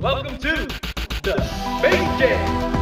Welcome to the Space Jam.